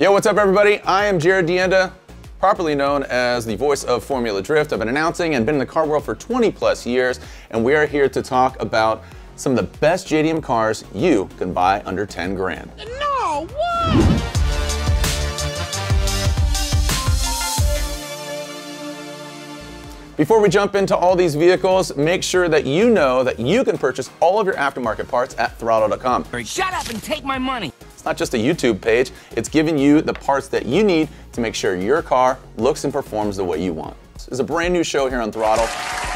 Yo, what's up everybody? I am Jarod DeAnda, properly known as the voice of Formula Drift. I've been announcing and been in the car world for 20 plus years, and we are here to talk about some of the best JDM cars you can buy under 10 grand. No, what? Before we jump into all these vehicles, make sure that you know that you can purchase all of your aftermarket parts at throtl.com. Shut up and take my money. It's not just a YouTube page, it's giving you the parts that you need to make sure your car looks and performs the way you want. This is a brand new show here on throtl,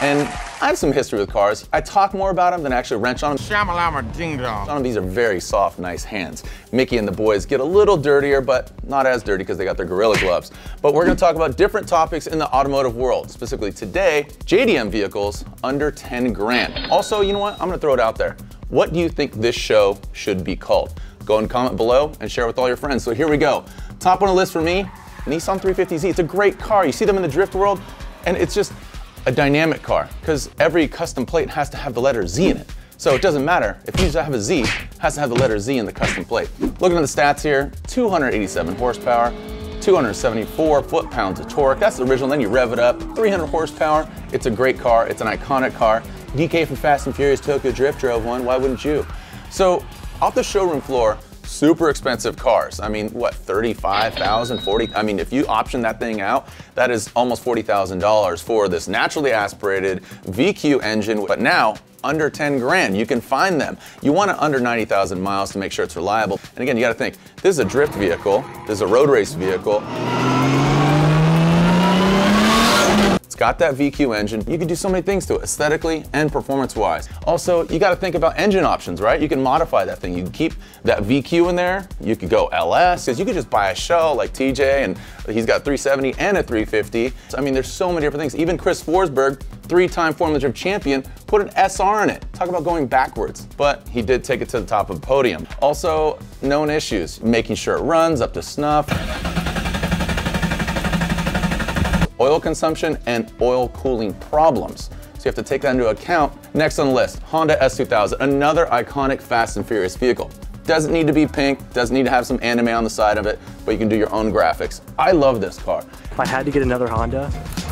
and I have some history with cars. I talk more about them than I actually wrench on them. Shamalama ding dong. Some of these are very soft, nice hands. Mickey and the boys get a little dirtier, but not as dirty because they got their Gorilla Gloves. But we're gonna talk about different topics in the automotive world. Specifically today, JDM vehicles under 10 grand. Also, you know what? I'm gonna throw it out there. What do you think this show should be called? Go and comment below and share with all your friends. So here we go. Top on the list for me, Nissan 350Z. It's a great car. You see them in the drift world, and it's just a dynamic car because every custom plate has to have the letter Z in it. So it doesn't matter. If you have a Z, it has to have the letter Z in the custom plate. Looking at the stats here, 287 horsepower, 274 foot-pounds of torque. That's the original, then you rev it up, 300 horsepower. It's a great car, it's an iconic car. DK from Fast and Furious Tokyo Drift drove one, why wouldn't you? So off the showroom floor, super expensive cars. I mean, what, 35,000, 40? I mean, if you option that thing out, that is almost $40,000 for this naturally aspirated VQ engine. But now, under 10 grand, you can find them. You want it under 90,000 miles to make sure it's reliable. And again, you gotta think, this is a drift vehicle, this is a road race vehicle. It's got that VQ engine. You can do so many things to it, aesthetically and performance-wise. Also, you gotta think about engine options, right? You can modify that thing. You can keep that VQ in there. You could go LS, because you could just buy a shell like TJ, and he's got 370 and a 350. I mean, there's so many different things. Even Chris Forsberg, three-time Formula Drift champion, put an SR in it. Talk about going backwards. But he did take it to the top of the podium. Also, known issues, making sure it runs up to snuff oil consumption and oil cooling problems. So you have to take that into account. Next on the list, Honda S2000, another iconic Fast and Furious vehicle. Doesn't need to be pink, doesn't need to have some anime on the side of it, but you can do your own graphics. I love this car. If I had to get another Honda,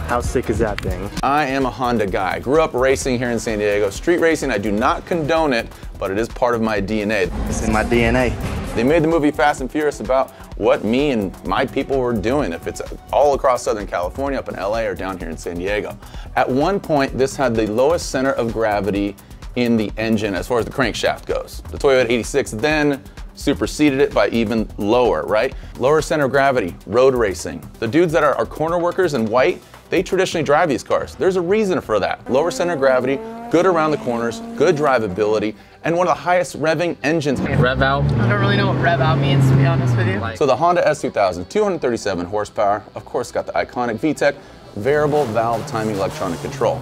how sick is that thing? I am a Honda guy. Grew up racing here in San Diego. Street racing, I do not condone it, but it is part of my DNA. It's in my DNA. They made the movie Fast and Furious about what me and my people were doing, if it's all across Southern California, up in LA, or down here in San Diego. At one point, this had the lowest center of gravity in the engine as far as the crankshaft goes. The Toyota 86 then superseded it by even lower, right? Lower center of gravity, road racing. The dudes that are, are corner workers in white, they traditionally drive these cars. There's a reason for that. Lower center of gravity, good around the corners, good drivability, and one of the highest revving engines. Rev out. I don't really know what rev out means, to be honest with you. So the Honda S2000, 237 horsepower, of course got the iconic VTEC variable valve timing electronic control.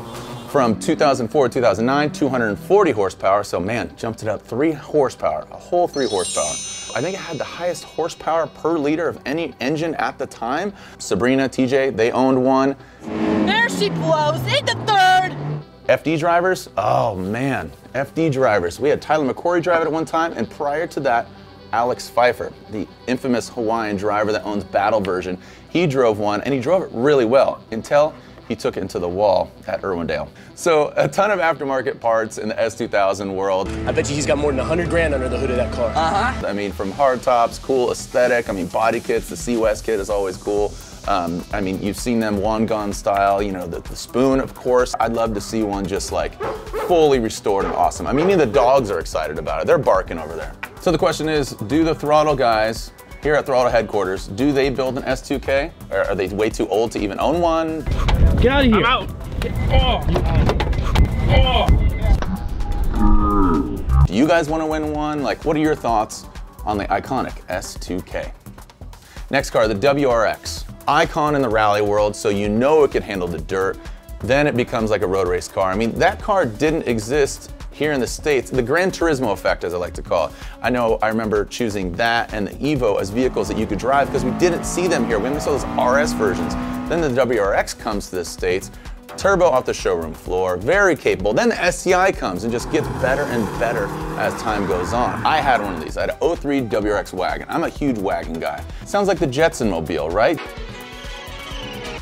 From 2004 to 2009, 240 horsepower, so man, jumped it up three horsepower, a whole three horsepower. I think it had the highest horsepower per liter of any engine at the time. Sabrina, TJ, they owned one. There she blows in the third. FD drivers, oh man, FD drivers. We had Tyler McQuarrie drive it at one time, and prior to that, Alex Pfeiffer, the infamous Hawaiian driver that owns Battle version, he drove one and he drove it really well until he took it into the wall at Irwindale. So a ton of aftermarket parts in the S2000 world. I bet you he's got more than 100 grand under the hood of that car. Uh-huh. I mean, from hard tops, cool aesthetic. I mean, body kits, the C West kit is always cool. Um, I mean, you've seen them Wangan style, you know, the, the, spoon, of course. I'd love to see one just like fully restored and awesome. I mean, even the dogs are excited about it. They're barking over there. So the question is, do the throtl guys here at throtl headquarters, do they build an S2K? Or are they way too old to even own one? Get out of here. I'm out. Oh. Oh. Do you guys want to win one? Like, what are your thoughts on the iconic S2K? Next car, the WRX. Icon in the rally world, so you know it can handle the dirt. Then it becomes like a road race car. I mean, that car didn't exist here in the States, the Gran Turismo effect, as I like to call it. I know I remember choosing that and the Evo as vehicles that you could drive because we didn't see them here. We only saw those RS versions. Then the WRX comes to the States, turbo off the showroom floor, very capable. Then the STI comes and just gets better and better as time goes on. I had one of these. I had an 03 WRX wagon. I'm a huge wagon guy. Sounds like the Jetson mobile, right?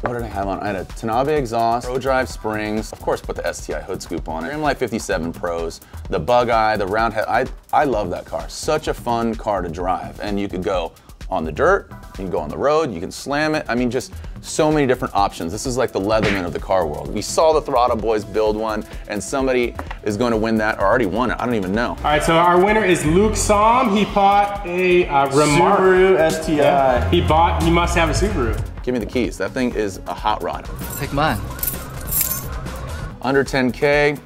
What did I have on? I had a Tanabe exhaust, Pro Drive springs, of course put the STI hood scoop on it. Rimlight 57 Pros, the bug eye, the round head. I, I love that car. Such a fun car to drive. And you could go on the dirt, you can go on the road, you can slam it. I mean, just so many different options. This is like the Leatherman of the car world. We saw the throtl Boys build one, and somebody is going to win that, or already won it. I don't even know. All right, so our winner is Luke Som. He bought a uh, Remark. Subaru STI. He bought, he must have a Subaru. Give me the keys. That thing is a hot rod. Take mine. Under 10K,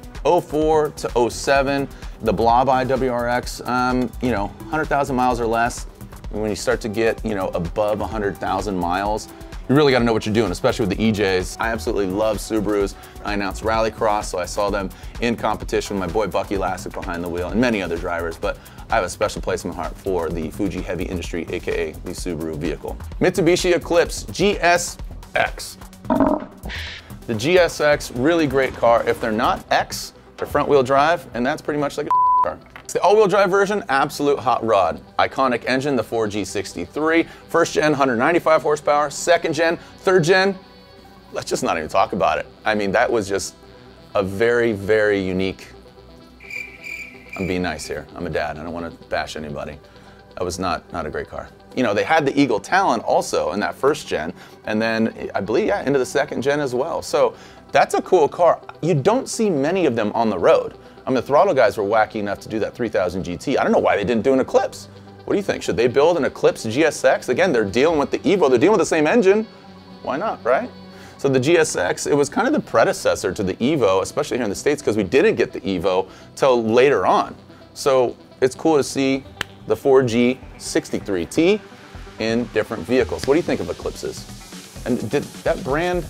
04 to 07, the Blob Eye WRX, um, you know, 100,000 miles or less. When you start to get, you know, above 100,000 miles, you really got to know what you're doing, especially with the EJs. I absolutely love Subarus. I announced Rallycross, so I saw them in competition. With my boy Bucky Lasek behind the wheel, and many other drivers. But I have a special place in my heart for the Fuji Heavy Industry, aka the Subaru vehicle. Mitsubishi Eclipse GSX. The GSX, really great car. If they're not X, they're front wheel drive, and that's pretty much like a car. The all-wheel drive version, absolute hot rod. Iconic engine, the 4G63. First gen, 195 horsepower. Second gen, third gen, let's just not even talk about it. I mean, that was just a very, very unique. I'm being nice here. I'm a dad. I don't want to bash anybody. That was not, not a great car. You know, they had the Eagle Talon also in that first gen, and then I believe, yeah, into the second gen as well. So that's a cool car. You don't see many of them on the road. I mean, the throtl guys were wacky enough to do that 3000 GT. I don't know why they didn't do an Eclipse. What do you think? Should they build an Eclipse GSX? Again, they're dealing with the Evo, they're dealing with the same engine. Why not, right? So the GSX, it was kind of the predecessor to the Evo, especially here in the States, because we didn't get the Evo till later on. So it's cool to see the 4G 63T in different vehicles. What do you think of Eclipses? And did that brand,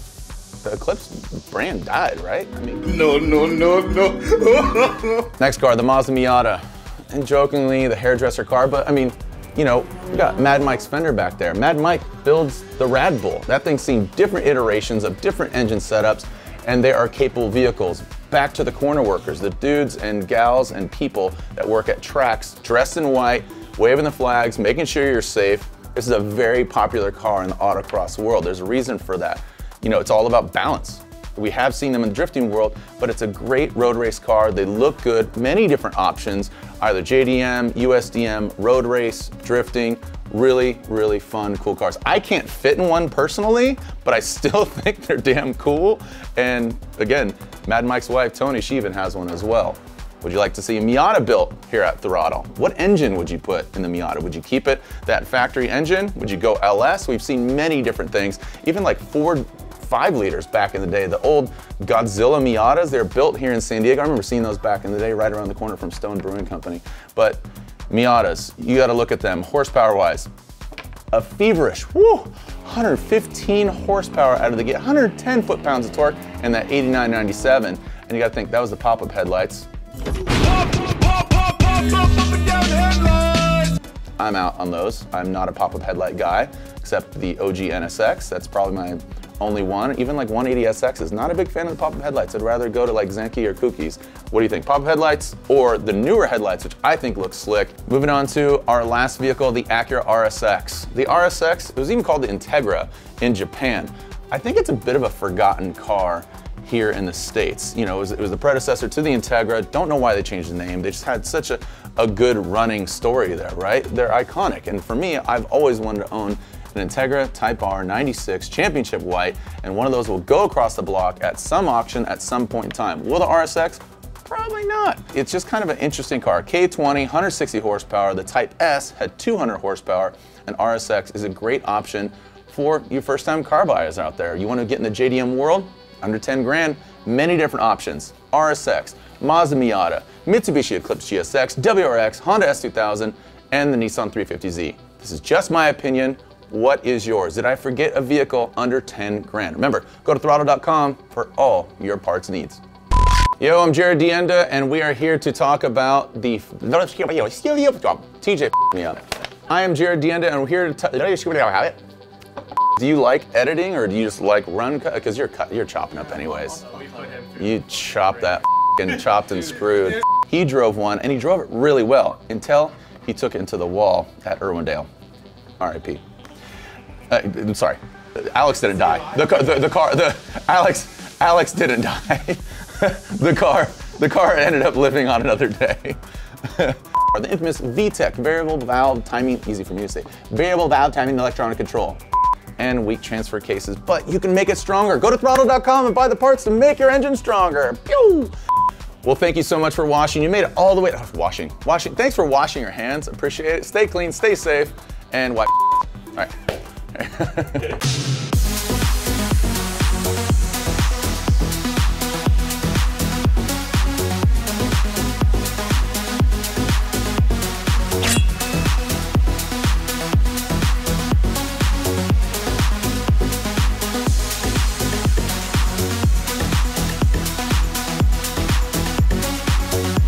the Eclipse brand died, right? I mean, No, no, no, no. Next car, the Mazda Miata. And jokingly, the hairdresser car, but I mean, you know, we got Mad Mike's fender back there. Mad Mike builds the RADBUL. That thing's seen different iterations of different engine setups, and they are capable vehicles. Back to the corner workers, the dudes and gals and people that work at tracks, dressed in white, waving the flags, making sure you're safe. This is a very popular car in the autocross world. There's a reason for that. You know, it's all about balance. We have seen them in the drifting world, but it's a great road race car. They look good, many different options, either JDM, USDM, road race, drifting, really, really fun, cool cars. I can't fit in one personally, but I still think they're damn cool. And again, Mad Mike's wife, Tony, she even has one as well. Would you like to see a Miata built here at throtl? What engine would you put in the Miata? Would you keep it that factory engine? Would you go LS? We've seen many different things, even like Ford five liters back in the day. The old Godzilla Miatas, they're built here in San Diego. I remember seeing those back in the day, right around the corner from Stone Brewing Company. But Miatas, you gotta look at them, horsepower wise. A feverish, whoo, 115 horsepower out of the gate, 110 foot-pounds of torque, and that 8997. And you gotta think, that was the pop-up headlights. I'm out on those. I'm not a pop-up headlight guy, except the OG NSX. That's probably my only one. Even like 180SX is not a big fan of the pop-up headlights. I'd rather go to like Zenki or Koukis. What do you think, pop-up headlights or the newer headlights, which I think look slick? Moving on to our last vehicle, the Acura RSX. The RSX, it was even called the Integra in Japan. I think it's a bit of a forgotten car here in the States. You know, it was, it was, the predecessor to the Integra. Don't know why they changed the name. They just had such a, a good running story there, right? They're iconic. And for me, I've always wanted to own an Integra Type R 96 Championship White, and one of those will go across the block at some auction at some point in time. Will the RSX? Probably not. It's just kind of an interesting car. K20, 160 horsepower. The Type S had 200 horsepower, and RSX is a great option for you first time car buyers out there. You want to get in the JDM world? Under 10 grand, many different options. RSX, Mazda Miata, Mitsubishi Eclipse GSX, WRX, Honda S2000, and the Nissan 350Z. This is just my opinion. What is yours? Did I forget a vehicle under 10 grand? Remember, go to throtl.com for all your parts needs. Yo, I'm Jarod DeAnda, and we are here to talk about the. TJ me up. I am Jarod DeAnda, and we're here to tell. Do you like editing or do you just like run? cut? Because you're you're chopping up anyways. You chop that and chopped and screwed. He drove one and he drove it really well until he took it into the wall at Irwindale. R.I.P. Uh, I'm sorry, Alex didn't die. The car, the, the car, the Alex, Alex didn't die. the car, the car ended up living on another day. the infamous VTEC, variable valve timing, easy for me to say, variable valve timing electronic control and weak transfer cases, but you can make it stronger. Go to throtl.com and buy the parts to make your engine stronger. Pew! Well, thank you so much for washing. You made it all the way, oh, washing, washing. Thanks for washing your hands, appreciate it. Stay clean, stay safe, and wipe. All right. Okay.